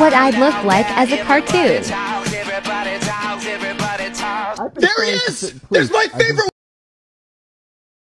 what I'd look like as a cartoon. There he is! There's my favorite